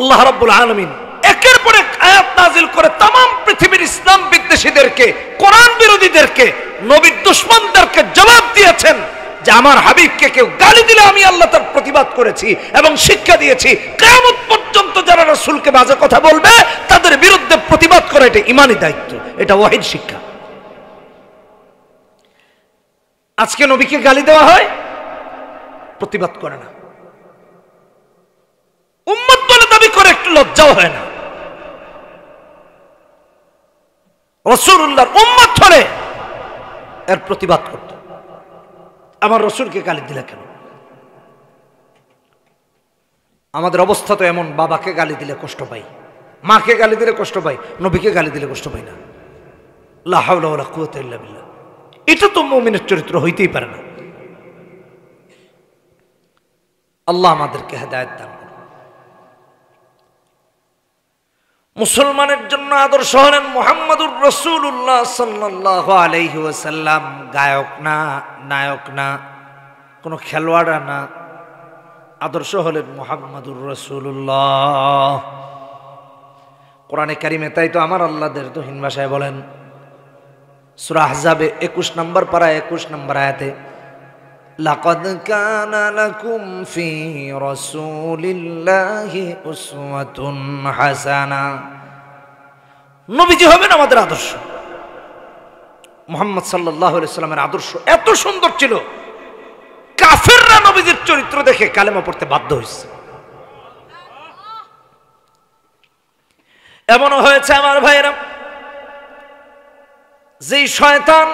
আল্লাহ রাব্বুল আলামিন একের পর এক আয়াত নাজিল করে তাম পৃথিবীর ইসলাম বিদ্বেষীদেরকে, কোরআন বিরোধীদেরকে, নবীর দুশ্মনদেরকে জবাব দিয়েছেন যে আমার হাবিবকে কেউ গালি দিলে আমি আল্লাহ তার প্রতিবাদ করেছি এবং শিক্ষা দিয়েছি। কেমন পর্যন্ত যারা রাসূলকে বাজে কথা বলবে, তাদের বিরুদ্ধে প্রতিবাদ করা এটা ইমানি দায়িত্ব, এটা ওয়াহিদ শিক্ষা। আজকে নবীকে গালি দেওয়া হয়, প্রতিবাদ করে না। উম্মত একটু লজ্জাও হয় না। রসুল্লাহর উম্মত হলে এর প্রতিবাদ করত। আমার রসুলকে গালি দিলে কেন? আমাদের অবস্থা তো এমন, বাবাকে গালি দিলে কষ্ট পাই, মাকে গালি দিলে কষ্ট পাই, নবীকে গালি দিলে কষ্ট পাই না। লাহাউলা এটা তো মমিনের চরিত্র হইতেই পারে না। আল্লাহ আমাদেরকে হেদায়ত দান করুন। মুসলমানের জন্য আদর্শ হলেন মোহাম্মদুর রসুল্লাহ সাল্লাহ আলাইহি ওয়াসাল্লাম। গায়ক না, নায়ক না, কোনো খেলোয়াড়া না। আদর্শ হলেন মোহাম্মদুর রসুল্লাহ কোরআনে কারিমে তাই তো আমার আল্লাহদের দহিন ভাষায় বলেন, সুরা আহজাবে একুশ নম্বর পারা একুশ নম্বর আয়াতে لقد كان لكم في رسول الله أسوة حسنة নবীজি হবেন আমাদের আদর্শ মোহাম্মদ সাল্লাহ সাল্লামের আদর্শ এত সুন্দর ছিল কাফেররা নবীজির চরিত্র দেখে কালেমা পড়তে বাধ্য হয়েছে এমনও হয়েছে আমার ভাইয়েরা যেই শয়তান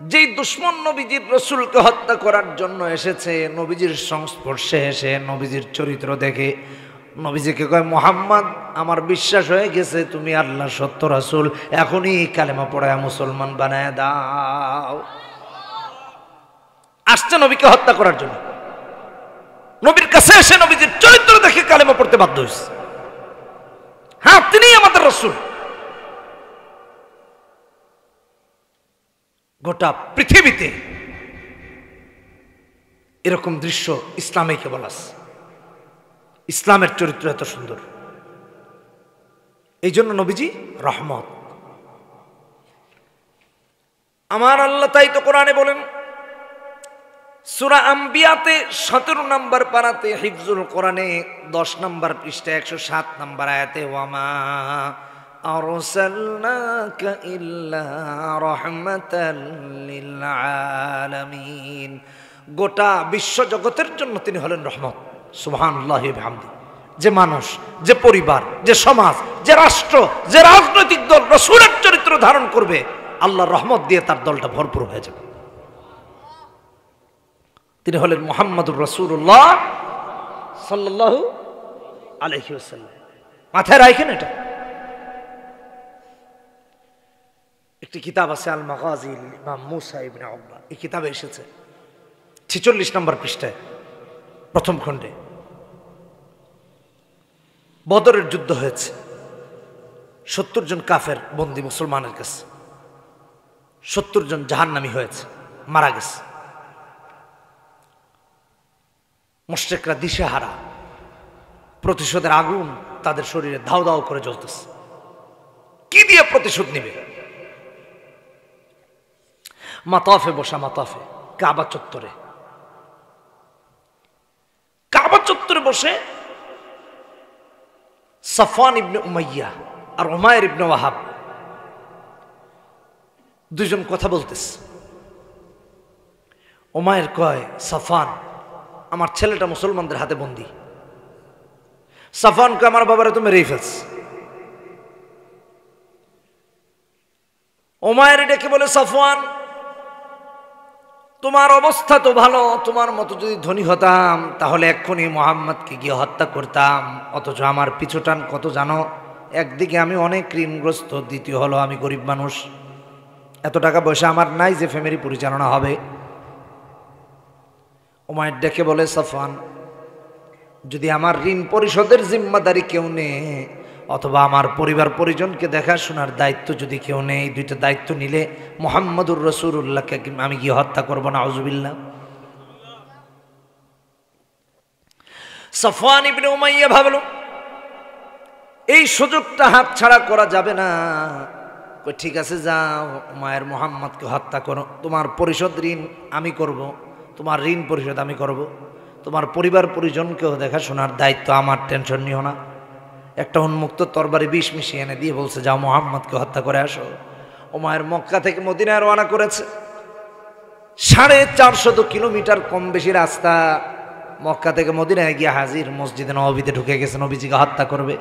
যেই দুশ্মন নবীজির রসুলকে হত্যা করার জন্য এসেছে, নবীজির সংস্পর্শে এসে নবীজির চরিত্র দেখে নবীজিকে কয়, মোহাম্মদ, আমার বিশ্বাস হয়ে গেছে, তুমি আল্লাহ সত্য রাসুল, এখনই কালেমা পড়ায় মুসলমান বানায় দাও। আসছে নবীকে হত্যা করার জন্য। নবীর কাছে এসে নবীজির চরিত্র দেখে কালেমা পড়তে বাধ্য হয়েছে হ্যাঁ তিনিই আমাদের রসুল। পৃথিবীতে এরকম দৃশ্য ইসলামে কেবল আছে। ইসলামের চরিত্র এত সুন্দর। এই জন্য নবীজি রহমত। আমার আল্লাহ তাই তো কোরআনে বলেন, সুরা আম্বিয়াতে সতেরো নম্বর পারাতে হিফজুল কোরআনে দশ নম্বর পৃষ্ঠা একশো সাত নম্বর আয়াতে ওয়ামা أرسلناك إلا رحمة للعالمين গোটা বিশ্ব জগতের জন্য তিনি হলেন রহমত সুবহানাল্লাহ হামদি যে মানুষ যে পরিবার যে সমাজ যে রাষ্ট্র যে রাজনৈতিক দল রসুলের চরিত্র ধারণ করবে আল্লাহর রহমত দিয়ে তার দলটা ভরপুর হয়ে যাবে তিনি হলেন মোহাম্মদুর রসুল্লাহ সাল্লাহ আলহি মাথায় রাখেন এটা একটি কিতাব আছে আল মাগাজিল ইমাম মুসা ইবনে উকবা এই কিতাবে এসেছে। ছেচল্লিশ নম্বর পৃষ্ঠায়, প্রথম খণ্ডে। বদরের যুদ্ধ হয়েছে। সত্তর জন কাফের বন্দি মুসলমানের কাছে। সত্তর জন জাহান্নামি হয়েছে, মারা গেছে। মোশেকরা দিশেহারা। প্রতিশোধের আগুন তাদের শরীরে ধাও ধাও করে জ্বলতেছে। কি দিয়ে প্রতিশোধ নিবে? মাতাফে বসা মাতাফে, কাবা চত্বরে। কাবা চত্বরে বসে সাফান ইবনে উমাইয়া আর ওমায়ের ইবনে ওয়াহাব দুজন কথা বলতেছে। ওমায়ের কয় সাফান আমার ছেলেটা মুসলমানদের হাতে বন্দি। সাফান কয় আমার বাবারে তো মেরেই ফেলস ওমায়ের ডেকে বলে, সাফওয়ান তোমার অবস্থা তো ভালো, তোমার মতো যদি ধনী হতাম, তাহলে এক্ষুনি মোহাম্মদকে গিয়ে হত্যা করতাম। অথচ আমার পিছুটান কত জানো? একদিকে আমি অনেক ঋণগ্রস্ত, দ্বিতীয় হলো আমি গরিব মানুষ। এত টাকা পয়সা আমার নাই যে ফ্যামিলি পরিচালনা হবে। ওমায়ের ডেকে বলে সাফান যদি আমার ঋণ পরিশোধের জিম্মাদারি কেউ নেই অথবা আমার পরিবার পরিজনকে দেখাশোনার দায়িত্ব যদি কেউ নেই দুইটা দায়িত্ব নিলে মোহাম্মদুর রসুল্লাহকে আমি গিয়ে হত্যা করব না আউজুবিল্লা সফওয়ান ইবনে উমাইয়া ভাবল, এই সুযোগটা হাত ছাড়া করা যাবে না। ঠিক আছে, যাও, মায়ের মোহাম্মদকে হত্যা করো। তোমার পরিশোধ ঋণ আমি করব, তোমার ঋণ পরিশোধ আমি করব। তোমার পরিবার পরিজনকেও দেখাশোনার দায়িত্ব আমার, টেনশন নিও না। একটা উন্মুক্ত তরবারি বিষ মিশিয়ে এনে দিয়ে বলছে, যাও মোহাম্মদকে হত্যা করে আসো। ও মায়ের মক্কা থেকে মদিনায় রওনা করেছে। সাড়ে চারশত কিলোমিটার কম বেশি রাস্তা মক্কা থেকে মদিনায় গিয়ে হাজির মসজিদে নবীতে ঢুকে গেছে, নবীজিকে হত্যা করবে।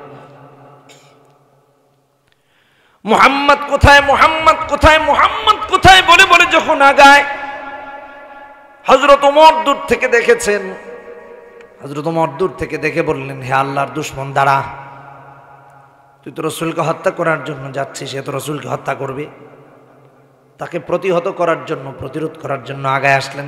মোহাম্মদ কোথায় মোহাম্মদ কোথায় মোহাম্মদ কোথায় বলে বলে যখন আগায় হজরত ওমর দূর থেকে দেখেছেন। হজরত ওমর দূর থেকে দেখে বললেন, হে আল্লাহর দুশ্মন, দাঁড়া। তুই তো রসুলকে হত্যা করার জন্য যাচ্ছিস সে তো রসুলকে হত্যা করবে। তাকে প্রতিহত করার জন্য, প্রতিরোধ করার জন্য আগায় আসলেন।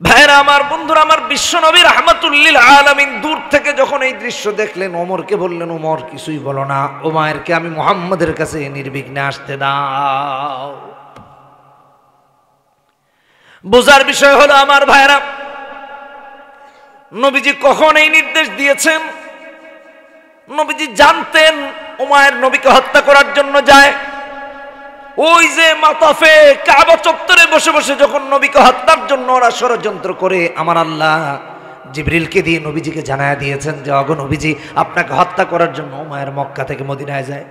ভাইরা, আমার বন্ধুরা, আমার বিশ্ব নবীর আহমতুল্লিল আলামিন দূর থেকে যখন এই দৃশ্য দেখলেন, ওমরকে বললেন, ওমর, কিছুই বলো না। ওমায়েরকে আমি মোহাম্মদের কাছে নির্বিঘ্নে আসতে দাও। বোঝার বিষয় হলো, আমার ভাইরা, নবীজি কখন এই নির্দেশ দিয়েছেন? নবীজি জানতেন, উমায়ের নবীকে হত্যা করার জন্য যায়। ওই যে মাতাফে কাবা চত্বরে বসে বসে যখন নবীকে হত্যার জন্য ওরা ষড়যন্ত্র করে, আমার আল্লাহ জিবরিলকে দিয়ে নবীজিকে জানায় দিয়েছেন যে, অগ নবীজি, আপনাকে হত্যা করার জন্য উমায়ের মক্কা থেকে মদিনায় যায়।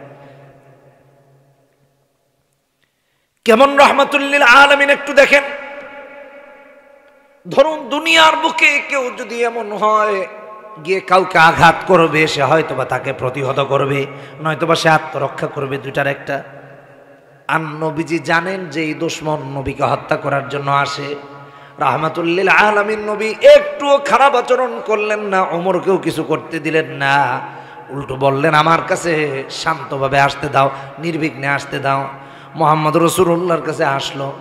কেমন রহমাতুল্লিল আলমিন একটু দেখেন। ধরুন দুনিয়ার বুকে কেউ যদি এমন হয় গিয়ে কাউকে আঘাত করবে, সে হয়তোবা তাকে প্রতিহত করবে, নয়তোবা সে আত্মরক্ষা করবে দুটার একটা। আর নবীজি জানেন যে এই দুশ্মন নবীকে হত্যা করার জন্য আসে। রাহমাতুল্লিল আলমিন নবী একটুও খারাপ আচরণ করলেন না, ওমরকেও কিছু করতে দিলেন না। উল্টো বললেন, আমার কাছে শান্তভাবে আসতে দাও, নির্বিঘ্নে আসতে দাও। মোহাম্মদ রসুল্লাহর কাছে আসলো।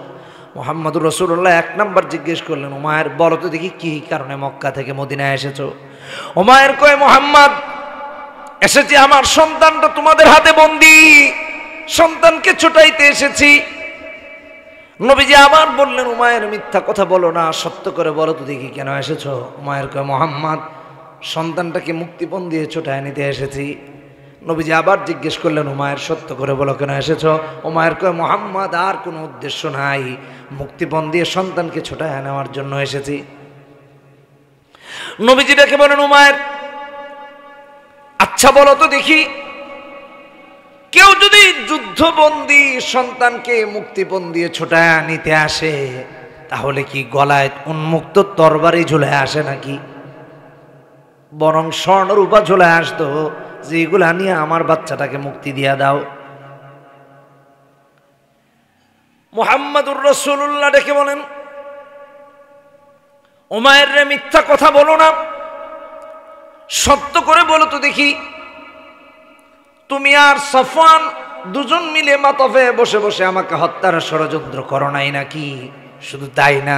মোহাম্মদ রসুল্লাহ এক নাম্বার জিজ্ঞেস করলেন, ওমায়ের বলো তো দেখি কি কারণে মক্কা থেকে মদিনায় এসেছ? ওমায়ের কয়ে, মোহাম্মদ, এসেছি আমার সন্তানটা তোমাদের হাতে বন্দি, সন্তানকে ছোটাইতে এসেছি। নবীজি আবার বললেন উমায়ের মিথ্যা কথা বলো না, সত্য করে বলো তো দেখি কেন এসেছ? উমায়ের কয়, মোহাম্মদ, সন্তানটাকে মুক্তিপণ দিয়ে ছোটায় নিতে এসেছি। নবীজি আবার জিজ্ঞেস করলেন, উমায়ের সত্য করে বলো কেন এসেছ? উমায়ের কয়, মোহাম্মদ আর কোনো উদ্দেশ্য নাই। মুক্তিপণ দিয়ে সন্তানকে ছোটায় নেওয়ার জন্য এসেছি। নবীজি ডেকে বলেন, উমায়ের আচ্ছা বলো তো দেখি, কেউ যদি যুদ্ধবন্দী সন্তানকে মুক্তিপণ দিয়ে ছোটায় নিতে আসে, তাহলে কি গলায় উন্মুক্ত তরবারি ঝুলে আসে নাকি? বরং স্বর্ণরূপা ঝুলে আসতো। যে এগুলা নিয়ে আমার বাচ্চাটাকে মুক্তি দিয়া দাও। মোহাম্মদুর রসুল্লাহ ডেকে বলেন, ওমায়ের রে মিথ্যা কথা বলো না। সত্য করে বলো তো দেখি, তুমি আর সফান দুজন মিলে মাতফে বসে বসে আমাকে হত্যার ষড়যন্ত্র করো নাই নাকি? শুধু তাই না,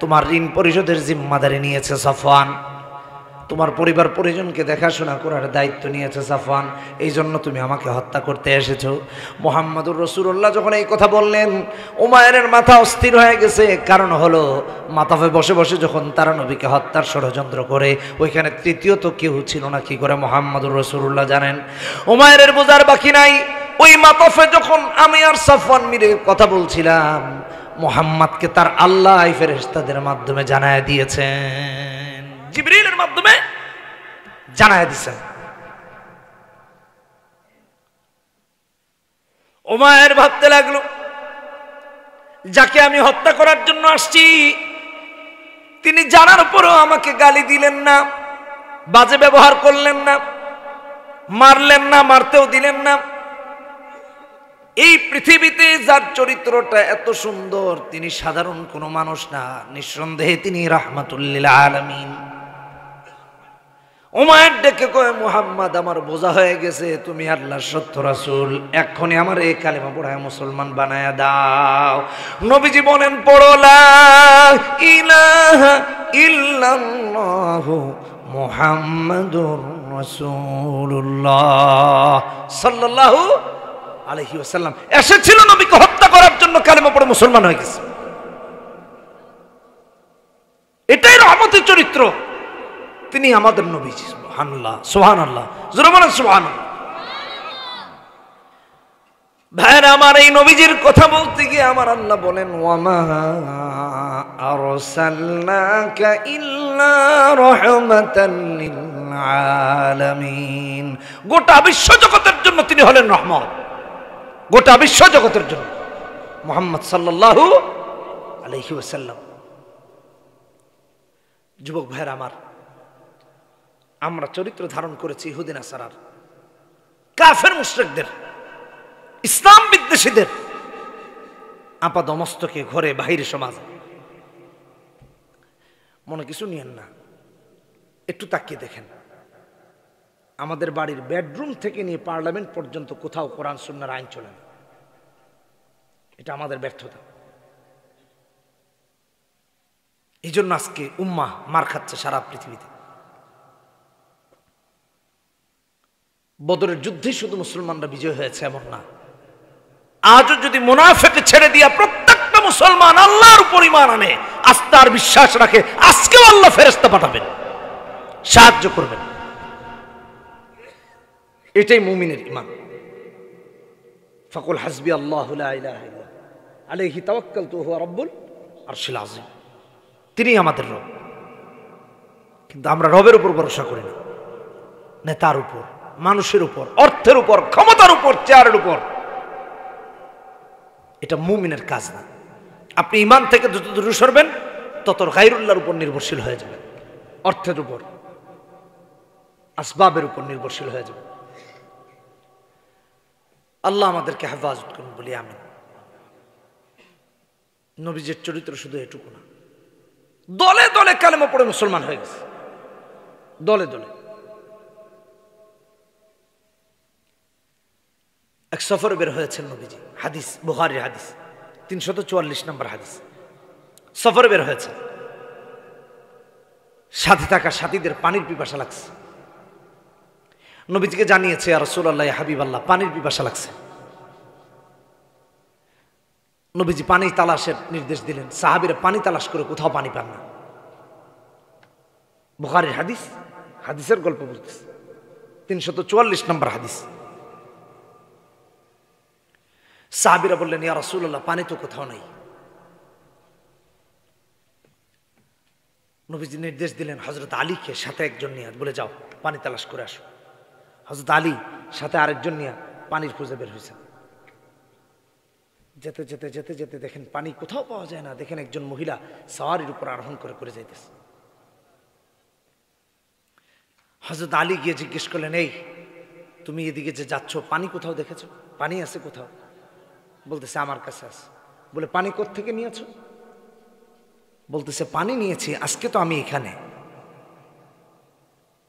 তোমার ঋণ পরিশোধের জিম্মাদারি নিয়েছে সফান তোমার পরিবার পরিজনকে দেখাশোনা করার দায়িত্ব নিয়েছে সাফান এই জন্য তুমি আমাকে হত্যা করতে এসেছ। মোহাম্মদুর রসুল্লাহ যখন এই কথা বললেন ওমায়ের মাথা অস্থির হয়ে গেছে। কারণ হলো মাথাফে বসে বসে যখন তারা নবীকে হত্যার ষড়যন্ত্র করে, ওইখানে তৃতীয়ত কেউ ছিল না, কি করে মোহাম্মদুর রসুল্লাহ জানেন? ওমায়ের বোঝার বাকি নাই। ওই মাতফে যখন আমি আর সাফওয়ান মিলে কথা বলছিলাম, মোহাম্মদকে তার আল্লাহ ফেরেশতাদের মাধ্যমে জানায় দিয়েছেন। জিবরিলের মাধ্যমে জানায় দিছেন। ওমায়ের ভাবতে লাগল, যাকে আমি হত্যা করার জন্য আসছি, তিনি জানার পরও আমাকে গালি দিলেন না, বাজে ব্যবহার করলেন না, মারলেন না, মারতেও দিলেন না। এই পৃথিবীতে যার চরিত্রটা এত সুন্দর, তিনি সাধারণ কোনো মানুষ না, নিঃসন্দেহে তিনি রাহমাতুল্লিল আলমিন। ওমায়ের ডেকে কয়ে, মোহাম্মদ, আমার বোঝা হয়ে গেছে, তুমি আল্লাহ সত্য রাসুল। এক্ষণে আমার এই কালেমা পড়ায় মুসলমান বানায়া দাও। নবীজি বলেন পড়লা সাল্লাল্লাহু এসেছিল নবীকে হত্যা করার জন্য কালেমা পড়ে মুসলমান হয়ে গেছে। এটাই রহমতের চরিত্র। তিনি আমাদের নবীজি সুবহানাল্লাহ সুবহানাল্লাহ জোরে বলেন সুবহানাল্লাহ। ভাইয়ের, আমার এই নবীজির কথা বলতে গিয়ে আমার আল্লাহ বলেন গোটা বিশ্ব জগতের জন্য তিনি হলেন রহমত। গোটা বিশ্ব জগতের জন্য। মোহাম্মদ সাল্লাল্লাহু আলাইহি ওয়াসাল্লাম। যুবক ভাইয়ের আমার আমরা চরিত্র ধারণ করেছি ইহুদিন আসারার কাফের মুশরিকদের, ইসলাম বিদ্বেষীদের আপাদমস্তকে ঘরে বাহিরে সমাজ। মনে কিছু নিয়েন না, একটু তাকিয়ে দেখেন। আমাদের বাড়ির বেডরুম থেকে নিয়ে পার্লামেন্ট পর্যন্ত কোথাও কোরআন সুন্নার আইন চলে না। এটা আমাদের ব্যর্থতা। এই জন্য আজকে উম্মা মার খাচ্ছে সারা পৃথিবীতে। বদরের যুদ্ধে শুধু মুসলমানরা বিজয় হয়েছে, এমন না। আজও যদি মুনাফেকে ছেড়ে দিয়া প্রত্যেকটা মুসলমান আল্লাহর উপর ইমান আনে আস্থার বিশ্বাস রাখে, আজকেও আল্লাহ ফেরেস্তা পাঠাবেন। সাহায্য করবেন। এটাই মুমিনের ইমান ফকুল হাসবি আল্লাহ আলাইহি তাওয়াক্কাল তু হুয়া রব্বুল আরশিল আযীম। তিনি আমাদের রব। কিন্তু আমরা রবের উপর ভরসা করি না। নেতার উপর। মানুষের উপর, অর্থের উপর, ক্ষমতার উপর, চেয়ারের উপর। এটা মুমিনের কাজ না। আপনি ইমান থেকে যত দূরে সরবেন, তত গাইরুল্লাহর উপর নির্ভরশীল হয়ে যাবেন। অর্থের উপর, আসবাবের উপর নির্ভরশীল হয়ে যাবেন। আল্লাহ আমাদেরকে হেফাজত করুন বলি আমি নবীজের চরিত্র শুধু এটুকু না। দলে দলে কালেমা পড়ে মুসলমান হয়ে গেছে। দলে দলে। এক সফরে বের হয়েছেন নবীজি। হাদিস বুহারির হাদিস, তিনশত চুয়াল্লিশ নম্বর হাদিস। সফরে বের হয়েছে। সাথে থাকা সাথীদের পানির পিপাসা লাগছে। নবীজিকে জানিয়েছে আর রসুল্লাহ হাবিব আল্লাহ পানির পিপাসা লাগছে। নবীজি পানি তালাশের নির্দেশ দিলেন। সাহাবিরা পানি তালাশ করে কোথাও পানি পান না। বুখারির হাদিস, হাদিসের গল্প বলতেছে। তিনশত চুয়াল্লিশ নম্বর হাদিস। সাহাবিরা বললেন, ইয়া রাসূলুল্লাহ, পানি তো কোথাও নেই। নবীজি নির্দেশ দিলেন হজরত আলীকে সাথে একজন নিয়ে বলে, যাও, পানি তালাশ করে আসো। হজরত আলী সাথে আরেকজন নিয়ে পানির খুঁজে বের হয়েছে যেতে যেতে যেতে যেতে দেখেন পানি কোথাও পাওয়া যায় না। দেখেন একজন মহিলা সাওয়ারির উপর আরোহণ করে করে যাইতেছে। হজরত আলী গিয়ে জিজ্ঞেস করলেন, এই, তুমি এদিকে যে যাচ্ছ, পানি কোথাও দেখেছ? পানি আছে কোথাও? বলতেছে, আমার কাছে আছে বলে, পানি থেকে নিয়েছো? বলতেছে, পানি নিয়েছি, আজকে তো আমি এখানে।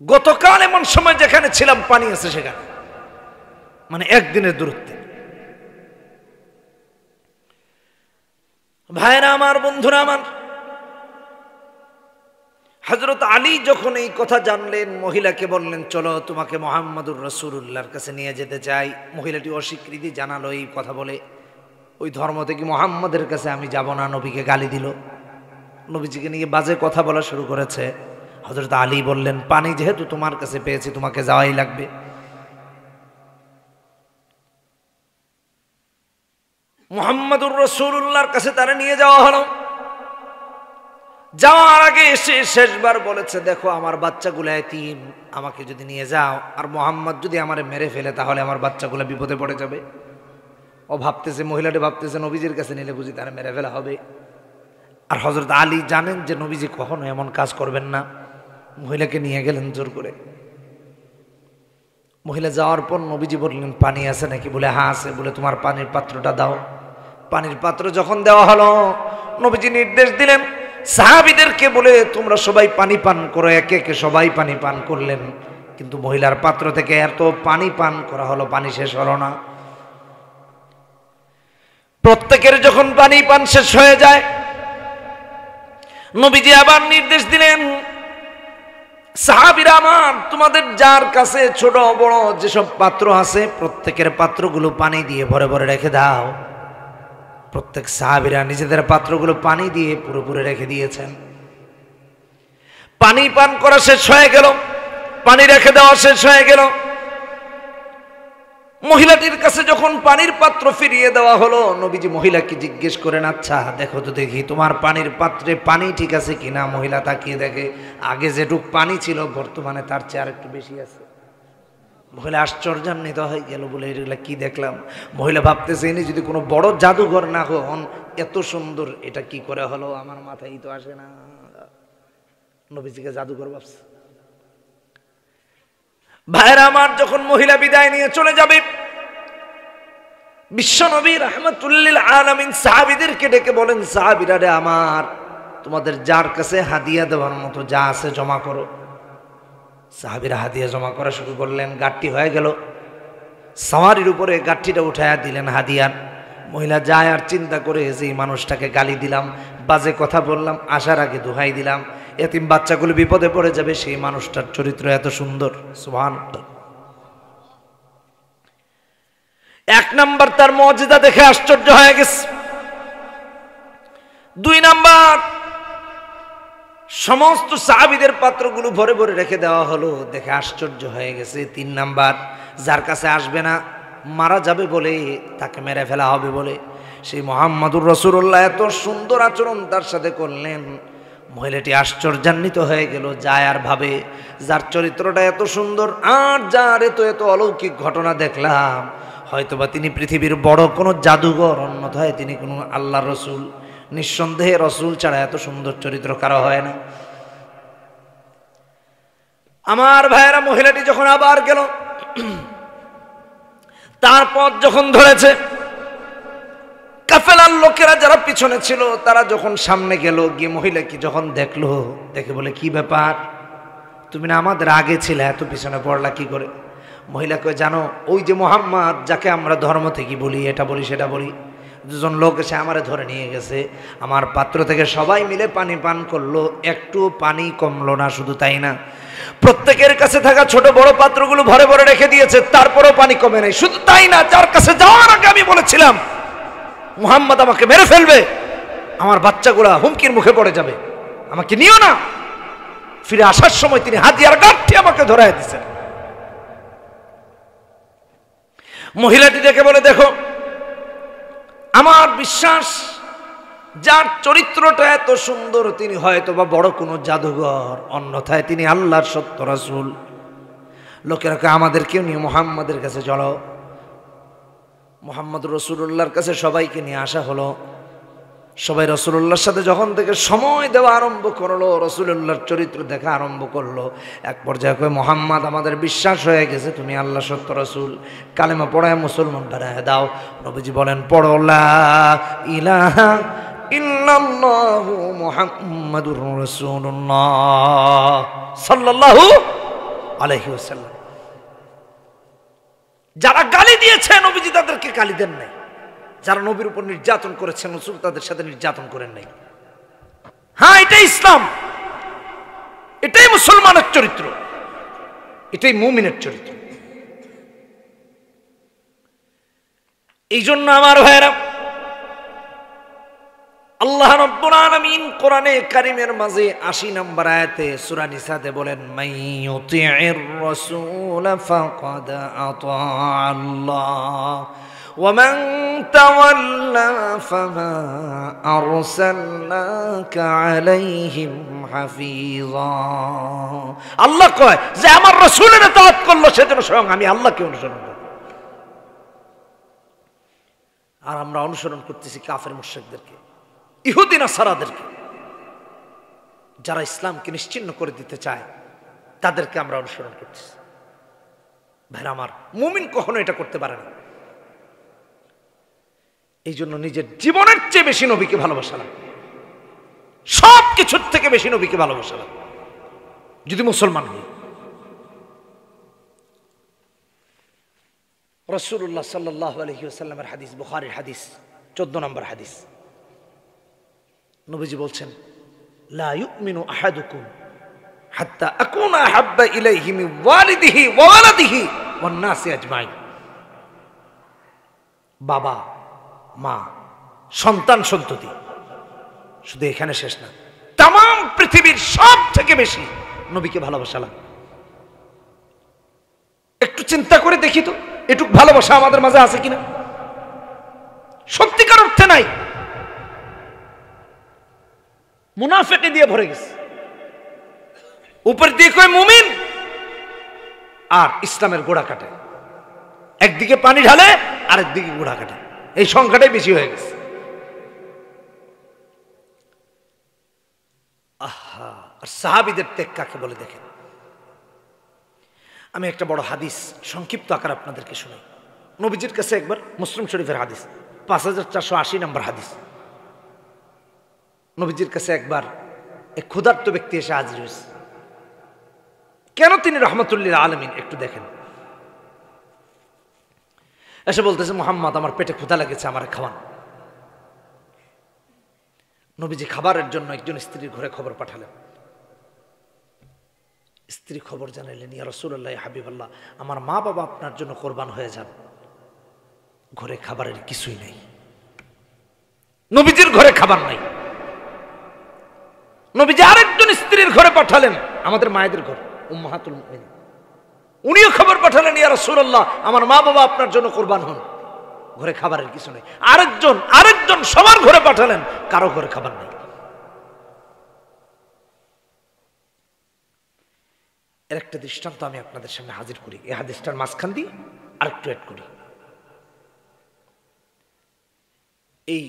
গতকাল এমন সময় যেখানে ছিলাম, পানি আছে সেখানে। মানে একদিনের দূরত্বে। ভাইরা আমার, বন্ধুরা আমার হজরত আলী যখন এই কথা জানলেন, মহিলাকে বললেন, চলো তোমাকে মোহাম্মদুর রসুল্লাহর কাছে নিয়ে যেতে চাই। মহিলাটি অস্বীকৃতি জানালো এই কথা বলে। ওই ধর্ম থেকে মোহাম্মদের কাছে আমি যাব না, নবীকে গালি দিল। নবীজিকে নিয়ে বাজে কথা বলা শুরু করেছে। হজরত আলী বললেন, পানি যেহেতু তোমার কাছে পেয়েছি, তোমাকে যাওয়াই লাগবে। মোহাম্মদুর রসুল্লাহর কাছে তারা নিয়ে যাওয়া হলো। যাওয়ার আগে এসে শেষবার বলেছে, দেখো, আমার বাচ্চাগুলো এতিম, আমাকে যদি নিয়ে যাও, আর মোহাম্মদ যদি আমার মেরে ফেলে, তাহলে আমার বাচ্চাগুলো বিপদে পড়ে যাবে। ও ভাবতেছে, মহিলাটা ভাবতেছে, নবীজির কাছে নিলে বুঝি তারা মেরে ফেলা হবে। আর হজরত আলী জানেন যে নবীজি কখনো এমন কাজ করবেন না। মহিলাকে নিয়ে গেলেন জোর করে। মহিলা যাওয়ার পর নবীজি বললেন, পানি আছে নাকি? বলে হ্যাঁ আছে। বলে, তোমার পানির পাত্রটা দাও। পানির পাত্র যখন দেওয়া হলো, নবীজি নির্দেশ দিলেন, সাহাবিদেরকে বলে, তোমরা সবাই পানি পান করো, একে একে সবাই পানি পান করলেন। কিন্তু মহিলার পাত্র থেকে এত পানি পান করা হলো, পানি শেষ হলো না। প্রত্যেকের যখন পানি পান শেষ হয়ে যায়, নবীজি আবার নির্দেশ দিলেন, সাহাবিরা আমার, তোমাদের যার কাছে ছোট বড় যেসব পাত্র আছে, প্রত্যেকের পাত্রগুলো পানি দিয়ে ভরে ভরে রেখে দাও। প্রত্যেক সাহাবিরা নিজেদের পাত্রগুলো পানি দিয়ে পুরোপুরি রেখে দিয়েছেন। পানি পান করা শেষ হয়ে গেল, পানি রেখে দেওয়া শেষ হয়ে গেল। মহিলাটির কাছে যখন পানির পাত্র ফিরিয়ে দেওয়া হলো, নবীজি মহিলাকে জিজ্ঞেস করেন আচ্ছা দেখো তো দেখি, তোমার পানির পাত্রে পানি ঠিক আছে কিনা? মহিলা তাকিয়ে দেখে, আগে যেটুক পানি ছিল, বর্তমানে তার চেয়ে আর একটু বেশি আছে। মহিলা আশ্চর্যান্বিত হয়ে গেল বলে, এগুলা কি দেখলাম? মহিলা ভাবতেছে ইনি যদি কোনো বড় জাদুঘর না হন, এত সুন্দর, এটা কি করে হলো? আমার মাথায় তো আসে না। নবীজিকে জাদুঘর ভাবছে। ভাইরা আমার যখন মহিলা বিদায় নিয়ে চলে যাবে বিশ্বনবী রহমতুল্লিল আলমিন সাহাবিদেরকে ডেকে বলেন, সাহাবিরা রে আমার, তোমাদের যার কাছে হাদিয়া দেওয়ার মতো যা আছে জমা করো। সাহাবিরা হাদিয়া জমা করা শুরু করলেন গাঠটি হয়ে গেল। সাওয়ারির উপরে গাঠটিটা উঠায়া দিলেন হাদিয়ার। মহিলা যায় আর চিন্তা করে যে মানুষটাকে গালি দিলাম, বাজে কথা বললাম, আসার আগে দোহাই দিলাম, এতিম বাচ্চাগুলো বিপদে পড়ে যাবে, সেই মানুষটার চরিত্র এত সুন্দর। সুহান এক নাম্বার তার মর্যাদা দেখে আশ্চর্য হয়ে গেছে। দুই নাম্বার, সমস্ত সাহাবিদের পাত্রগুলো ভরে ভরে রেখে দেওয়া হলো, দেখে আশ্চর্য হয়ে গেছে। তিন নাম্বার, যার কাছে আসবে না, মারা যাবে বলে, তাকে মেরে ফেলা হবে বলে। সেই মোহাম্মদুর রসুল্লাহ এত সুন্দর আচরণ তার সাথে করলেন। মহিলাটি আশ্চর্যান্বিত হয়ে গেল, যায় আর ভাবে, যার চরিত্রটা এত সুন্দর, আর যার এত এত অলৌকিক ঘটনা দেখলাম হয়তোবা তিনি পৃথিবীর বড় কোনো জাদুঘর, অন্যথায় তিনি কোনো আল্লাহ রসুল, নিঃসন্দেহে রসুল ছাড়া এত সুন্দর চরিত্র কারও হয় না। আমার ভাইয়েরা, মহিলাটি যখন আবার গেল তারপর যখন ধরেছে, কাফেলার লোকেরা যারা পিছনে ছিল, তারা যখন সামনে গেল, গিয়ে মহিলা কি যখন দেখল, দেখে বলে, কি ব্যাপার? তুমি না আমাদের আগে ছিলে, এত পিছনে পড়লা কি করে? মহিলাকে জানো, ওই যে মোহাম্মদ, যাকে আমরা ধর্ম থেকে বলি, এটা বলি, সেটা বলি, দুজন লোক এসে আমারে ধরে নিয়ে গেছে। আমার পাত্র থেকে সবাই মিলে পানি পান করল একটু পানি কমলো না, শুধু তাই না। প্রত্যেকের কাছে থাকা ছোট বড় পাত্রগুলো ভরে ভরে রেখে দিয়েছে, তারপরেও পানি কমে নাই। শুধু তাই না, যার কাছে যাওয়ার আগে আমি বলেছিলাম, মুহাম্মদ আমাকে মেরে ফেলবে, আমার বাচ্চাগুলা হুমকির মুখে পড়ে যাবে, আমাকে নিও না। ফিরে আসার সময় তিনি হাতিয়ার গাঠটি আমাকে ধরাই দিচ্ছেন মহিলাটি দেখে বলে, দেখো, আমার বিশ্বাস, যার চরিত্রটা এত সুন্দর, তিনি হয়তো বা বড় কোনো জাদুঘর, অন্যথায় তিনি আল্লাহর সত্য রাসুল। লোকেরা আমাদেরকেও নিয়ে মোহাম্মদের কাছে চলো। মোহাম্মদ রসুল্লাহর কাছে সবাইকে নিয়ে আসা হলো। সবাই রসুল্লাহর সাথে যখন থেকে সময় দেওয়া আরম্ভ করল রসুল্লাহর চরিত্র দেখা আরম্ভ করল, এক পর্যায়ে কয়ে, মোহাম্মদ, আমাদের বিশ্বাস হয়ে গেছে, তুমি আল্লাহ সত্য রসুল। কালেমা পড়ায় মুসলমান বানায় দাও। নবীজি বলেন পড়লা ইলাহা ইল্লাল্লাহু মুহাম্মাদুর রাসূলুল্লাহ সাল্লাল্লাহু আলাইহি ওয়াসাল্লাম। যারা গালি দিয়েছে, নবীজি তাদেরকে গালি দেন নাই। যারা নবীর উপর নির্যাতন করেছেন, রসুল তাদের সাথে নির্যাতন করেন নাই। হ্যাঁ এটাই ইসলাম। এটাই মুসলমানের চরিত্র। এটাই মুমিনের চরিত্র। এই জন্য আমার ভাইয়েরা, আল্লাহ রব্বুল কোরআনে কারিমের মাঝে 80 নম্বর আয়াতে সূরা নিসাতে বলেন মাইয়ুতি'র রাসূল ফাকাদ আতা আল্লাহ। ومن تولى فما أرسلناك عليهم حفيظا আল্লাহ কয় যে আমার রসুলের তাওয়াত করলো সেজন্য স্বয়ং আমি আল্লাহকে অনুসরণ করব আর আমরা অনুসরণ করতেছি কাফের মুশরিকদেরকে ইহুদিন আসারাদেরকে যারা ইসলামকে নিশ্চিন্ন করে দিতে চায় তাদেরকে আমরা অনুসরণ করতেছি ভাইরা আমার মুমিন কখনো এটা করতে পারে না এই জন্য নিজের জীবনের চেয়ে বেশি নবীকে ভালোবাসালাম সব কিছুর থেকে বেশি নবীকে ভালোবাসালাম যদি মুসলমান হই। রসুল্লাহ সাল্লাহ আলহিউসাল্লামের হাদিস, বুখারির হাদিস, চোদ্দ নম্বর হাদিস। নবীজি বলছেন, লা ইউমিনু আহাদুকুম হাত্তা আকুনা আহাব্বা ইলাইহি মিন ওয়ালিদিহি ওয়া ওয়ালাদিহি ওয়ান নাসি আজমাইন। বাবা মা, সন্তান সন্ততি। শুধু এখানে শেষ না তাম পৃথিবীর সব থেকে বেশি নবীকে ভালোবাসালাম। একটু চিন্তা করে দেখি তো, এটুক ভালোবাসা আমাদের মাঝে আছে কিনা? সত্যিকার অর্থে নাই। মুনাফেকে দিয়ে ভরে গেছে। উপর দিয়ে কয়, মুমিন! আর ইসলামের গোড়া কাটে। একদিকে পানি ঢালে, আরেকদিকে গোড়া কাটে। এই সংখ্যাটাই বেশি হয়ে গেছে। আহা, আর সাহাবিদের ত্যাগ কাকে বলে দেখেন? আমি একটা বড় হাদিস সংক্ষিপ্ত আকার আপনাদেরকে শুনাই। নবীজির কাছে একবার মুসলিম শরীফের হাদিস, পাঁচ হাজার চারশো আশি নম্বর হাদিস। নবীজির কাছে একবার এক ক্ষুধার্ত ব্যক্তি এসে হাজির হয়েছে। কেন তিনি রহমতুল্লিল আলমিন একটু দেখেন? এসে বলতেছে, মোহাম্মদ, আমার পেটে ক্ষুধা লেগেছে, আমার খাওয়ান। নবীজি খাবারের জন্য একজন স্ত্রীর ঘরে খবর পাঠালেন। স্ত্রী খবর জানাইলেন, ইয়া রসুল্লাহ হাবিবাল্লাহ, আমার মা বাবা আপনার জন্য কোরবান হয়ে যান। ঘরে খাবারের কিছুই নেই। নবীজির ঘরে খাবার নাই। নবীজি আরেকজন স্ত্রীর ঘরে পাঠালেন, আমাদের মায়েদের ঘর, উম্মাহাতুল মুমিনিন। উনিও খবর পাঠালেন, ইয়া রাসূলুল্লাহ, আমার মা বাবা আপনার জন্য কোরবান হন। ঘরে খাবারের কিছু নেই। আরেকজন আরেকজন সবার ঘরে পাঠালেন, কারও ঘরে খাবার নেই। এর একটা দৃষ্টান্ত আমি আপনাদের সামনে হাজির করি। এই হাদিসটার মাঝখান দিয়ে আরেকটু অ্যাড করি। এই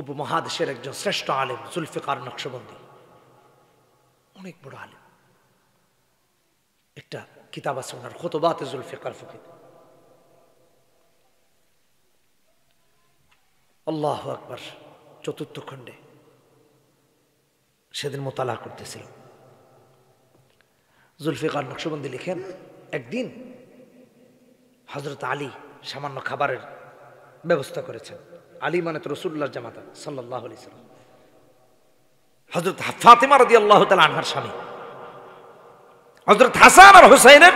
উপমহাদেশের একজন শ্রেষ্ঠ আলেম, জুলফিকার নকশবন্দি, অনেক বড় আলেম। একটা কিতাব আছে ওনার, খতবাতে জুলফিকার ফকির। আল্লাহ আকবার, চতুর্থ খণ্ডে সেদিন মোতালা করতেছিল। জুলফিকার নকশবন্দি লিখেন, একদিন হজরত আলী সামান্য খাবারের ব্যবস্থা করেছেন। আলী মানে তো রসুল্লাহ জামাতা সাল্লাহ আলি সাল্লাম। হজরত ফাতেমা রদি আল্লাহ তালা আনহার স্বামী। হজরত হাসান আর হুসাইনের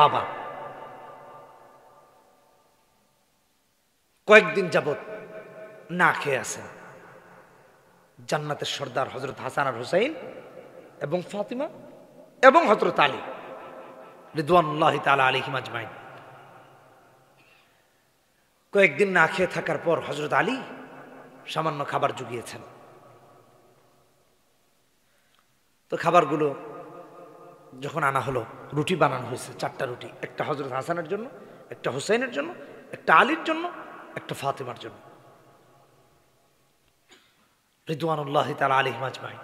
বাবা। কয়েকদিন যাবত না খেয়ে আছেন জান্নাতের সর্দার হজরত হাসান আর হুসাইন এবং ফাতিমা এবং হজরত আলী রিদওয়ানুল্লাহ তালা আলী হিমাজমাইন কয়েকদিন না খেয়ে থাকার পর হজরত আলী সামান্য খাবার জুগিয়েছেন। তো খাবারগুলো যখন আনা হলো, রুটি বানানো হয়েছে, চারটা রুটি, একটা হজরত হাসানের জন্য, একটা হুসাইনের জন্য, একটা আলীর জন্য, একটা ফাতেমার জন্য। রিদওয়ানুল্লাহ তালা আলী হিমাজমাইন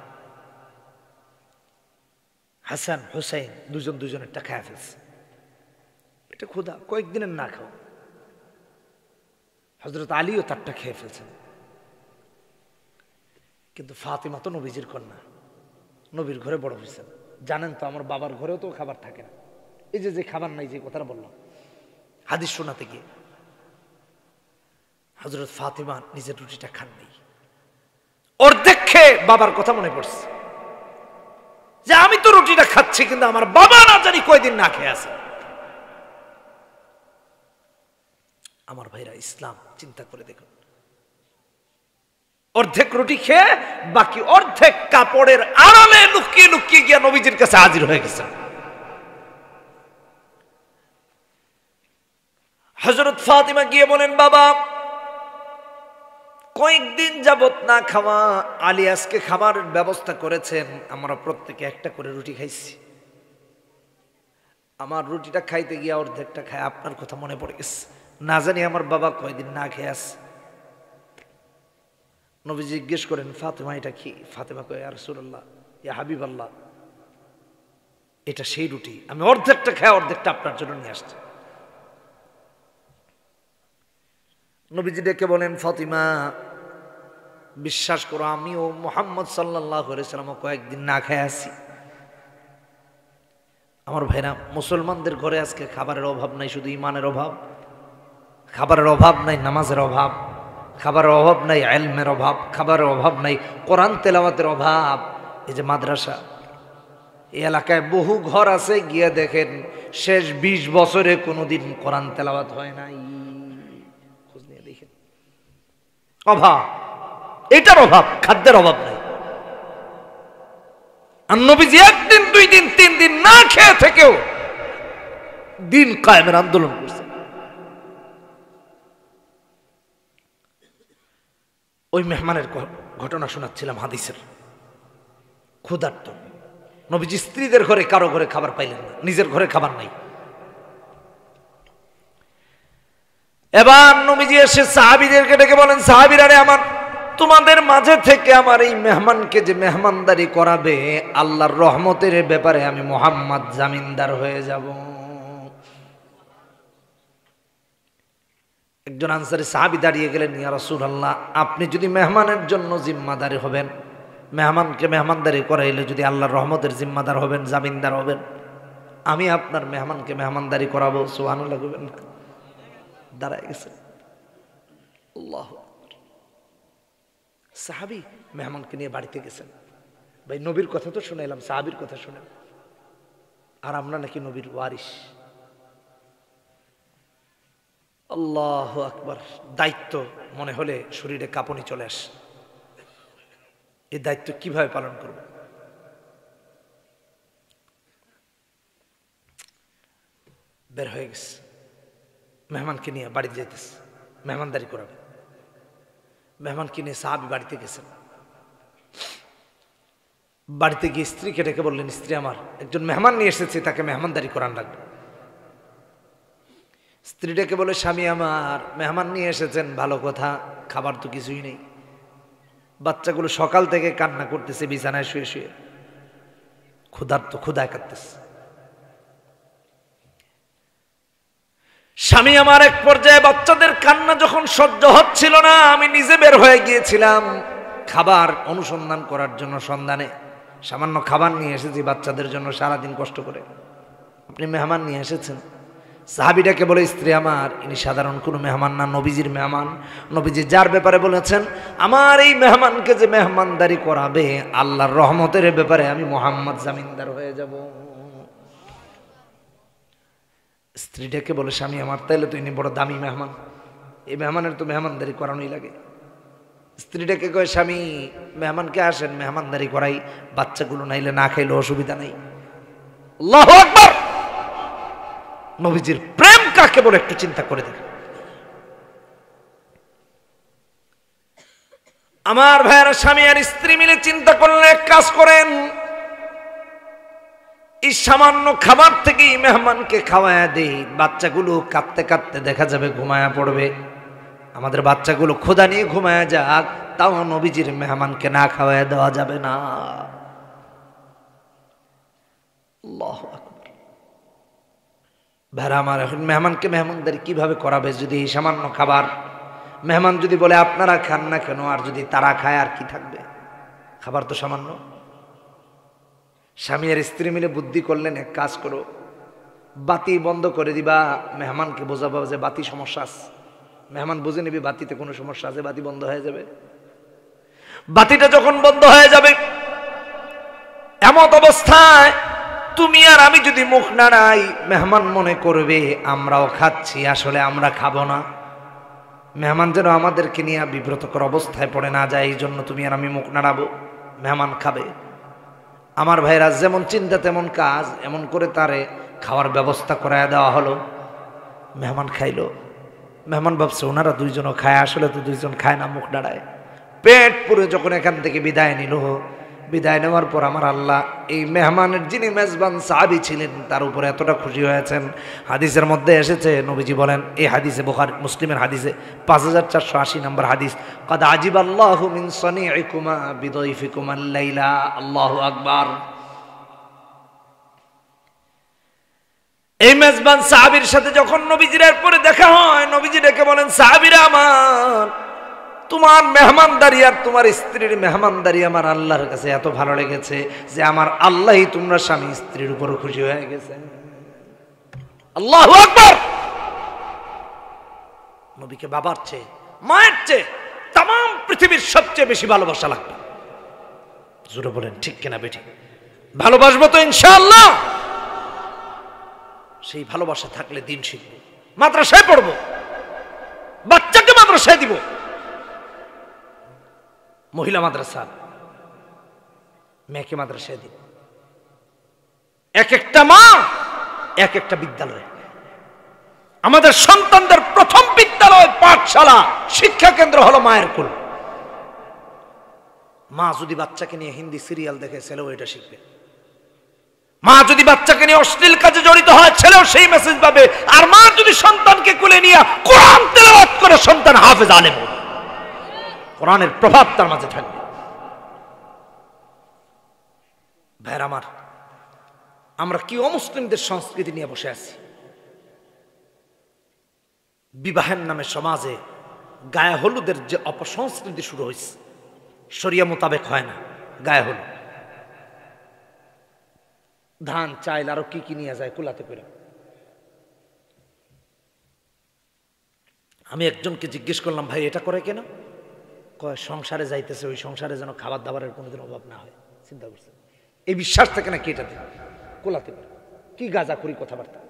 হাসান, হুসাইন, দুজন দুজনেরটা খায় ফেলছে। এটা ক্ষুধা, কয়েকদিনের না খাও হজরত আলীও তারটা খেয়ে ফেলছেন। কিন্তু ফাতিমা তো নবীজির কন্যা, নবীর ঘরে বড় হয়েছেন। জানেন তো, আমার বাবার ঘরেও তো খাবার থাকে না। এই যে যে খাবার নাই, যে কথাটা বললাম। হাদিস শোনাতে গিয়ে হজরত ফাতিমা নিজের রুটিটা খান নেই। অর্ধেক খেয়ে বাবার কথা মনে পড়ছে। যে আমি তো রুটিটা খাচ্ছি, কিন্তু আমার বাবা না জানি কয়দিন না খেয়ে আছে। আমার ভাইরা, ইসলাম, চিন্তা করে দেখুন। অর্ধেক রুটি খেয়ে, বাকি অর্ধেক কাপড়ের আড়ালে লুকিয়ে লুকিয়ে গিয়ে নবীজির কাছে হাজির হয়ে গেছে। হজরত ফাতিমা গিয়ে বলেন, বাবা, কয়েকদিন যাবত না খাওয়া, আলী আজকে খাবারের ব্যবস্থা করেছেন, আমরা প্রত্যেকে একটা করে রুটি খাইছি। আমার রুটিটা খাইতে গিয়ে অর্ধেকটা খায়, আপনার কথা মনে পড়ে গেছে। না জানি আমার বাবা কয়দিন না খেয়ে আস নবী জিজ্ঞেস করেন, ফাতেমা, এটা কি? ফাতেমা কয়ে আর সুরাল্লাহ ইয়া হাবিব আল্লাহ এটা সেই রুটি। আমি অর্ধেকটা খাই, অর্ধেকটা আপনার জন্য নিয়ে আসছি। নবীজি ডেকে বলেন, ফাতিমা, বিশ্বাস করো, আমিও মোহাম্মদ সাল্লাহ সাল্লাম কয়েকদিন না খেয়ে আসি আমার ভাইরা, মুসলমানদের ঘরে আজকে খাবারের অভাব নাই, শুধু ইমানের অভাব। খাবারের অভাব নাই, নামাজের অভাব। খাবারের অভাব নাই আলমের অভাব, খাবারের অভাব নাই, কোরআন তেলাওয়াতের অভাব। এই যে মাদ্রাসা, এই এলাকায় বহু ঘর আছে, গিয়ে দেখেন শেষ ২০ বছরে কোনোদিন কোরআন তেলাওয়াত হয় নাই। খোঁজ নিয়ে দেখেন। অভাব, এটার অভাব, খাদ্যের অভাব নাই। আর নবীজি একদিন, দুই দিন, তিন দিন না খেয়ে থেকেও দিন কায়েমের আন্দোলন করছে। ওই মেহমানের ঘটনা শোনাচ্ছিলাম হাদিসের। ক্ষুধার্ত। নবীজি স্ত্রীদের ঘরে কারও ঘরে খাবার পাইলেন না, নিজের ঘরে খাবার নাই। এবার নবীজি এসে সাহাবিদেরকে ডেকে বলেন, সাহাবিরা রে আমার, তোমাদের মাঝে থেকে আমার এই মেহমানকে যে মেহমানদারি করাবে, আল্লাহর রহমতের ব্যাপারে আমি মোহাম্মদ জামিনদার হয়ে যাব। একজন আনসারি সাহাবি দাঁড়িয়ে গেলেন, ইয়া রাসূলুল্লাহ, আপনি যদি মেহমানের জন্য জিম্মাদারি হবেন, মেহমানকে মেহমানদারি করাইলে যদি আল্লাহর রহমতের জিম্মাদার হবেন, জামিনদার হবেন, আমি আপনার মেহমানকে মেহমানদারি করাবো, সুবহানাল্লাহ করবেন না? দাঁড়ায় গেছে আল্লাহ সাহাবি মেহমানকে নিয়ে বাড়িতে গেছেন। ভাই, নবীর কথা তো শুনে এলাম সাহাবির কথা শুনে আর আমরা নাকি নবীর ওয়ারিস আল্লাহ আকবার। দায়িত্ব মনে হলে শরীরে কাঁপনি চলে আসে। এই দায়িত্ব কীভাবে পালন করব বের হয়ে গেছে। মেহমানকে নিয়ে বাড়িতে যেতেছে মেহমানদারি করাবে। মেহমানকে নিয়ে সাহাবি বাড়িতে গেছেন। বাড়িতে গিয়ে স্ত্রীকে ডেকে বললেন, স্ত্রী আমার, একজন মেহমান নিয়ে এসেছে, তাকে মেহমানদারি করান লাগবে। স্ত্রীটাকে বলে, স্বামী আমার, মেহমান নিয়ে এসেছেন, ভালো কথা, খাবার তো কিছুই নেই। বাচ্চাগুলো সকাল থেকে কান্না করতেছে, বিছানায় শুয়ে শুয়ে। ক্ষুধার তো ক্ষুধায় কাটতেছে স্বামী আমার এক পর্যায়ে বাচ্চাদের কান্না যখন সহ্য হচ্ছিল না, আমি নিজে বের হয়ে গিয়েছিলাম খাবার অনুসন্ধান করার জন্য সন্ধানে। সামান্য খাবার নিয়ে এসেছি বাচ্চাদের জন্য, সারাদিন কষ্ট করে। আপনি মেহমান নিয়ে এসেছেন? সাহাবিটাকে বলে, স্ত্রী আমার, ইনি সাধারণ কোনো মেহমান না, নবীজির মেহমান। নবীজি যার ব্যাপারে বলেছেন, আমার এই মেহমানকে যে মেহমানদারি করাবে, আল্লাহর রহমতের ব্যাপারে আমি মোহাম্মদ জামিনদার হয়ে যাব। স্ত্রীটাকে বলে, স্বামী আমার, তাইলে তো ইনি বড় দামি মেহমান। এই মেহমানের তো মেহমানদারি করানোই লাগে। স্ত্রীটাকে কয়, স্বামী, মেহমানকে আসেন, মেহমানদারি করাই, বাচ্চাগুলো নাইলে না খাইলে অসুবিধা নাই। আল্লাহু আকবার! নবীজির প্রেম কাকে বলে একটু চিন্তা করে দেখেন আমার ভাইয়ের স্বামী আর স্ত্রী মিলে চিন্তা করলে এক কাজ করেন। এই সামান্য খাবার থেকেই মেহমানকে খাওয়ায়া দেই। বাচ্চাগুলো কাঁদতে কাঁদতে দেখা যাবে ঘুমায়া পড়বে। আমাদের বাচ্চাগুলো খোদা নিয়ে ঘুমায়া যাক, তাও নবীজির মেহমানকে না খাওয়ায়া দেওয়া যাবে না। আল্লাহু। ভাইরা আমার এখন মেহমানকে মেহমানদারি কীভাবে করাবে যদি এই সামান্য খাবার? মেহমান যদি বলে, আপনারা খান না কেন? আর যদি তারা খায়, আর কি থাকবে? খাবার তো সামান্য। স্বামী আর স্ত্রী মিলে বুদ্ধি করলেন, এক কাজ করো। বাতি বন্ধ করে দিবা, মেহমানকে বোঝাবো যে বাতি সমস্যা আছে। মেহমান বুঝে নিবি, বাতিতে কোনো সমস্যা আছে, বাতি বন্ধ হয়ে যাবে। বাতিটা যখন বন্ধ হয়ে যাবে, এমত অবস্থায় তুমি আর আমি যদি মুখ নাড়াই, মেহমান মনে করবে, আমরাও খাচ্ছি, আসলে আমরা খাব না। মেহমান যেন আমাদেরকে নিয়ে বিব্রতকর অবস্থায় পড়ে না যায় এই জন্য তুমি আর আমি মুখ নাড়াবো। মেহমান খাবে। আমার ভাইরা যেমন চিন্তা, তেমন কাজ, এমন করে তারে খাওয়ার ব্যবস্থা করায় দেওয়া হলো। মেহমান খাইলো। মেহমান ভাবছে, ওনারা দুইজনও খায়, আসলে তো দুইজন খায় না মুখ নাড়ায়। পেট পুরে যখন এখান থেকে বিদায় নিল বিদায় নেওয়ার পর আমার আল্লাহ এই মেহমানের যিনি মেজবান সাহাবি ছিলেন, তার উপরে এতটা খুশি হয়েছেন। হাদিসের মধ্যে এসেছে, নবীজি বলেন এই হাদিসে বোখার, মুসলিমের হাদিসে পাঁচ হাজার চারশো আশি নম্বর হাদিস, কদ আজিব আল্লাহ আল্লাহু আকবার। এই মেজবান সাহাবির সাথে যখন নবীজির পরে দেখা হয়, নবীজি ডেকে বলেন, সাহাবিরা আমার তোমার মেহমানদারি আর তোমার স্ত্রীর মেহমানদারি আমার আল্লাহর কাছে এত ভালো লেগেছে যে আমার আল্লাহই তোমরা স্বামী স্ত্রীর উপর খুশি হয়ে গেছে। আল্লাহ আকবর! নবীকে বাবার চেয়ে, মায়ের চেয়ে তাম পৃথিবীর সবচেয়ে বেশি ভালোবাসা লাগবে। জোরে বলেন, ঠিক কিনা বেঠিক ভালোবাসবো তো ইনশাআল্লাহ। সেই ভালোবাসা থাকলে দিন শিখব, মাদ্রাসায় পড়ব, বাচ্চাকে মাদ্রাসায় দিব। মহিলা মাদ্রাসা। মেয়েকে মাদ্রাসায় দিব। এক একটা মা, এক একটা বিদ্যালয়। আমাদের সন্তানদের প্রথম বিদ্যালয় পাঠশালা, শিক্ষা কেন্দ্র হলো মায়ের কুল। মা যদি বাচ্চাকে নিয়ে হিন্দি সিরিয়াল দেখে, ছেলেও এটা শিখবে। মা যদি বাচ্চাকে নিয়ে অশ্লীল কাজে জড়িত হয়, ছেলেও সেই মেসেজ পাবে। আর মা যদি সন্তানকে কুলে নিয়ে কোরআন তেলাওয়াত করে, সন্তান হাফেজ আলেম হবে। কোরআনের প্রভাব তার মাঝে থাকবে। ভাইয়ের আমার, আমরা কি অমুসলিমদের সংস্কৃতি নিয়ে বসে আছি? বিবাহের নামে সমাজে গায়ে হলুদের যে অপসংস্কৃতি শুরু হয়েছে, শরিয়া মোতাবেক হয় না, গায়ে হলুদ। ধান, চাইল আরও কি কি নিয়ে যায় কুলাতে করে। আমি একজনকে জিজ্ঞেস করলাম, ভাই, এটা করে কেন? সংসারে যাইতেছে, ওই সংসারে যেন খাবার দাবারের কোনোদিন অভাব না হয়। চিন্তা করছে। এই বিশ্বাস থেকে নাকি এটা দেয়? কোলাতে পারে। কি গাজা করি কথাবার্তা?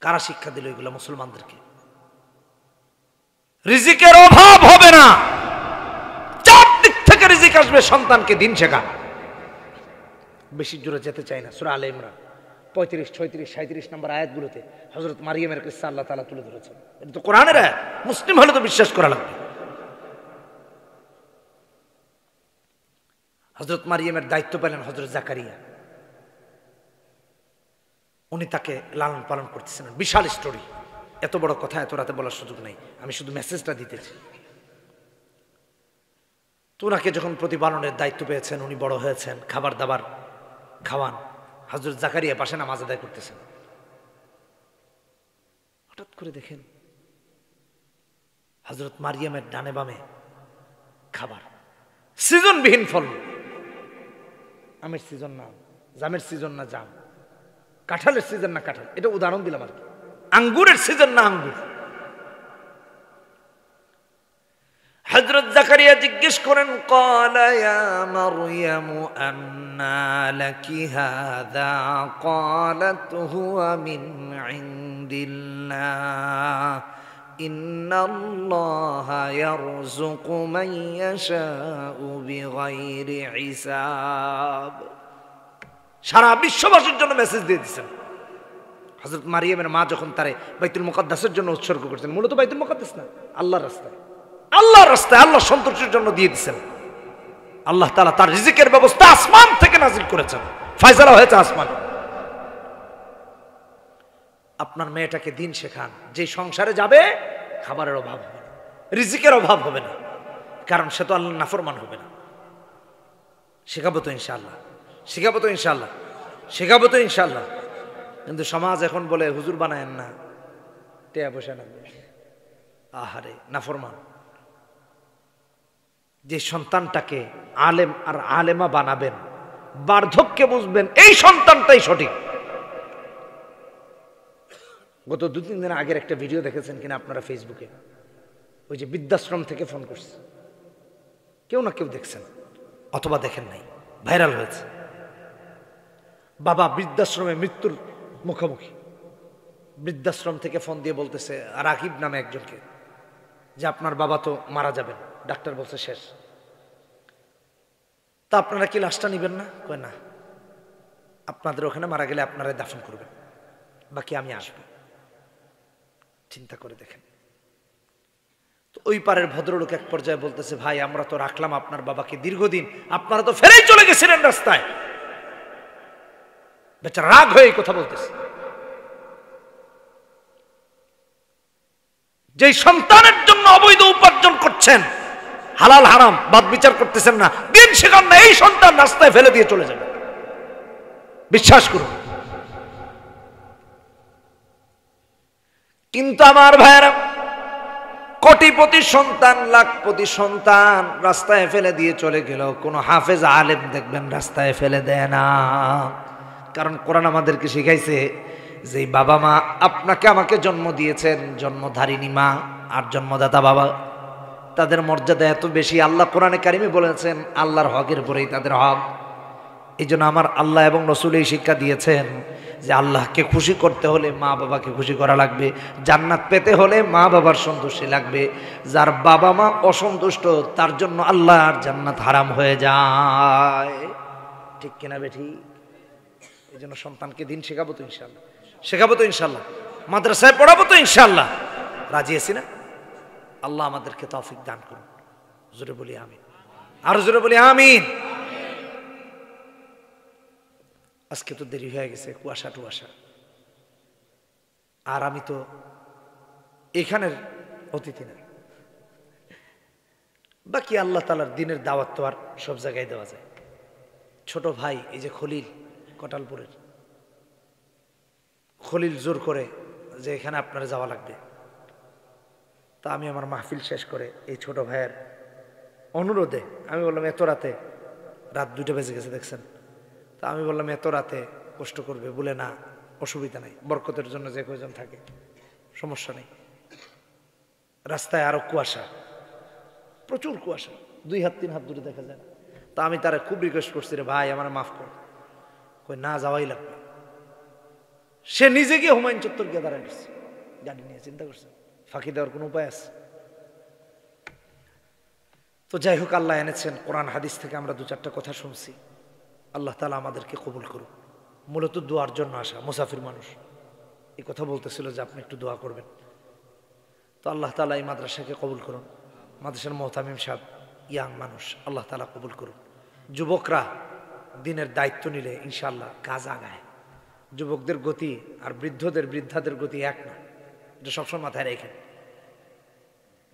কারা শিক্ষা দিল এগুলো মুসলমানদেরকে? রিজিকের অভাব হবে না। চার দিক থেকে রিজিক আসবে, সন্তানকে দিন শেখা বেশি জোরে যেতে চাই না, সুরা আলে ইমরান। পঁয়ত্রিশ, ছয়ত্রিশ সাঁত্রিশ নম্বর আয়াতগুলোতে হজরত মারিয়ামের কিসা আল্লাহ তালা তুলে ধরেছেন। এটা তো কোরআনের আয়াত, মুসলিম হলে তো বিশ্বাস করা লাগবে। হজরত মারিয়ামের দায়িত্ব পেলেন হজরত জাকারিয়া। উনি তাকে লালন পালন করতেছেন। বিশাল স্টোরি। এত বড় কথা এত রাতে বলার সুযোগ নেই। আমি শুধু মেসেজটা দিতেছি। তো ওনাকে যখন প্রতিপালনের দায়িত্ব পেয়েছেন, উনি বড় হয়েছেন, খাবার দাবার খাওয়ান। হজরত জাকারিয়া পাশে নামাজ আদায় করতেছেন। হঠাৎ করে দেখেন হজরত মারিয়ামের ডানে বামে খাবার। সিজনবিহীন ফল। আমের সিজন না, জামের সিজন না জাম। কাঁঠালের সিজন না কাঁঠাল। এটা উদাহরণ দিলাম আর কি। আঙ্গুরের সিজন না আঙ্গুর। হজরত জাকারিয়া জিজ্ঞেস করেন সারা বিশ্ববাসীর জন্য মেসেজ দিয়ে দিচ্ছেন হজরত মারিয়ামের মা যখন তারে বাইতুল মুকাদ্দাসের জন্য উৎসর্গ করছেন, মূলত বাইতুল মুকাদ্দাস না, আল্লাহর রাস্তায়। আল্লাহর রাস্তায় আল্লাহ সন্তোষের জন্য দিয়ে দিচ্ছেন আল্লাহ তালা তার রিজিকের ব্যবস্থা আসমান থেকে নাজিল করেছেন। ফয়সালা হয়েছে আসমান। আপনার মেয়েটাকে দিন শেখান, যে সংসারে যাবে, খাবারের অভাব হবে না, রিজিকের অভাব হবে না, কারণ সে তো আল্লাহ নাফরমান হবে না। শেখাবো তো ইনশাল্লাহ শেখাবো তো ইনশাল্লাহ শেখাবো তো ইনশাল্লাহ কিন্তু সমাজ এখন বলে, হুজুর বানায়েন না। টেয়া বসে না। আহারে, নাফরমান। যে সন্তানটাকে আলেম আর আলেমা বানাবেন, বার্ধক্যে বুঝবেন, এই সন্তানটাই সঠিক। গত দু তিন দিন আগের একটা ভিডিও দেখেছেন কিনা আপনারা ফেসবুকে? ওই যে বৃদ্ধাশ্রম থেকে ফোন করছে। কেউ না কেউ দেখছেন, অথবা দেখেন নাই, ভাইরাল হয়েছে। বাবা বৃদ্ধাশ্রমে মৃত্যুর মুখোমুখি। বৃদ্ধাশ্রম থেকে ফোন দিয়ে বলতেছে, রাকিব নামে একজনকে, যে আপনার বাবা তো মারা যাবেন। ডাক্তার বলছে শেষ। তা আপনারা কি লাশটা নিবেন না? কয়, না। আপনাদের ওখানে মারা গেলে আপনারা দাফন করবেন। বাকি আমি আসব। চিন্তা করে দেখেন। তো ওই পারের ভদ্রলোক এক পর্যায়ে বলতেছে, ভাই, আমরা তো রাখলাম আপনার বাবাকে দীর্ঘদিন। আপনারা তো ফেরেই চলে গেছিলেন রাস্তায়। বেচারা রাগ হয়ে কথা বলতেছে। যে সন্তানের জন্য অবৈধ উপার্জন করছেন হালাল হারাম, বাদ বিচার করতেছেন না। দিন শেখান না এই সন্তান রাস্তায় ফেলে দিয়ে চলে যাবে। বিশ্বাস করুন। কিন্তু আমার ভাইয়েরা, কোটিপতি সন্তান, লাখপতি সন্তান রাস্তায় ফেলে দিয়ে চলে গেল কোনো হাফেজ আলেম দেখবেন রাস্তায় ফেলে দেয় না। কারণ কোরআন আমাদেরকে শিখাইছে যে বাবা মা আপনাকে আমাকে জন্ম দিয়েছেন, জন্মধারিণী মা আর জন্মদাতা বাবা। তাদের মর্যাদা এত বেশি, আল্লাহ কোরআনে কারিমে বলেছেন, আল্লাহর হকের উপরেই তাদের হক। এই জন্য আমার আল্লাহ এবং রসুল এই শিক্ষা দিয়েছেন যে আল্লাহকে খুশি করতে হলে মা বাবাকে খুশি করা লাগবে, জান্নাত পেতে হলে মা বাবার সন্তুষ্টি লাগবে। যার বাবা মা অসন্তুষ্ট, তার জন্য আল্লাহর জান্নাত হারাম হয়ে যায়। ঠিক কিনা বেঠি? এই জন্য সন্তানকে দিন শেখাবো তো ইনশাল্লাহ শেখাবো তো ইনশাল্লাহ মাদ্রাসায় পড়াবো তো ইনশাল্লাহ রাজি আছি না? আল্লাহ আমাদেরকে তৌফিক দান করুন। জোরে বলি আমিন। আরও জোরে বলি আমিন। আজকে তো দেরি হয়ে গেছে, কুয়াশা টুয়াশা। আর আমি তো এখানের অতিথি না। বাকি আল্লাহ তালার দিনের দাওয়াত তো আর সব জায়গায় দেওয়া যায়। ছোট ভাই, এই যে খলিল, কটালপুরের। খলিল জোর করে যে এখানে আপনার যাওয়া লাগবে। তা আমি আমার মাহফিল শেষ করে এই ছোট ভাইয়ের অনুরোধে আমি বললাম, এত রাতে রাত দুটো বেজে গেছে, দেখছেন? তা আমি বললাম, এত রাতে কষ্ট করবে, বলে না, অসুবিধা নাই, বরকতের জন্য যে কয়জন থাকে, সমস্যা নেই। রাস্তায় আরও কুয়াশা, প্রচুর কুয়াশা, দুই হাত, তিন হাত দূরে দেখা যায় তা আমি তারা খুব রিকোয়েস্ট করছি, রে ভাই, আমার মাফ কর। কই, না, যাওয়াই লাগবে সে নিজে গিয়ে হুমায়ুন চত্বর গিয়ে দাঁড়ায় গাড়ি নিয়ে, চিন্তা করছে ফাঁকি দেওয়ার কোনো উপায় আছে? তো যাই হোক, আল্লাহ এনেছেন কোরআন হাদিস থেকে আমরা দু চারটা কথা শুনছি। আল্লাহ তালা আমাদেরকে কবুল করুক। মূলত দোয়ার জন্য আসা, মুসাফির মানুষ। এই কথা বলতেছিল যে আপনি একটু দোয়া করবেন। তো আল্লাহ তালা এই মাদ্রাসাকে কবুল করুন। মাদ্রাসার মোহতামিম সাহেব ইয়াং মানুষ, আল্লাহ তালা কবুল করুন যুবকরা দিনের দায়িত্ব নিলে ইনশাল্লাহ কাজ আগায়। যুবকদের গতি আর বৃদ্ধদের, বৃদ্ধাদের গতি এক না। এটা সবসময় মাথায় রেখেন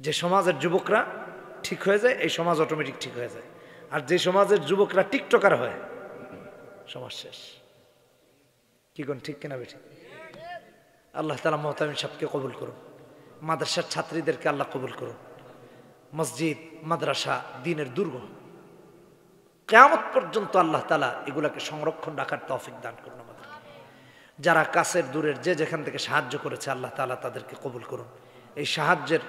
যে সমাজের যুবকরা ঠিক হয়ে যায়, এই সমাজ অটোমেটিক ঠিক হয়ে যায়। আর যে সমাজের যুবকরা টিকটকার হয়, সমাজ শেষ। কি কোন ঠিক কিনা বেঠিক? আল্লাহ তালা মোহতামিন সাহেবকে কবুল করুন মাদ্রাসার ছাত্রীদেরকে আল্লাহ কবুল করুন মসজিদ, মাদ্রাসা দিনের দুর্গ। কেয়ামত পর্যন্ত আল্লাহ তালা এগুলাকে সংরক্ষণ রাখার তফিক দান করুন। যারা কাছের দূরের যে যেখান থেকে সাহায্য করেছে, আল্লাহ তালা তাদেরকে কবুল করুন। এই সাহায্যের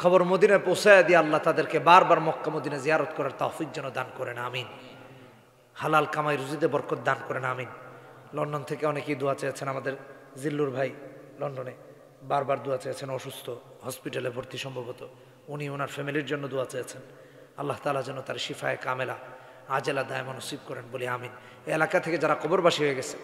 খবর মদিনায় পৌঁছায় দিয়ে আল্লাহ তাদেরকে বারবার মক্কা মদিনা জিয়ারত করার তৌফিক যেন দান করেন, আমিন। হালাল কামাই রুজিতে বরকত দান করেন, আমিন। লন্ডন থেকে অনেকেই দোয়া চেয়েছেন, আমাদের জিল্লুর ভাই লন্ডনে বারবার দোয়া চেয়েছেন, অসুস্থ, হসপিটালে ভর্তি সম্ভবত। উনি ওনার ফ্যামিলির জন্য দোয়া চেয়েছেন। আল্লাহ তালা যেন তার শিফায় কামেলা, আজেলা দায় নসিব করেন বলে, আমিন। এলাকা থেকে যারা কবরবাসী হয়ে গেছে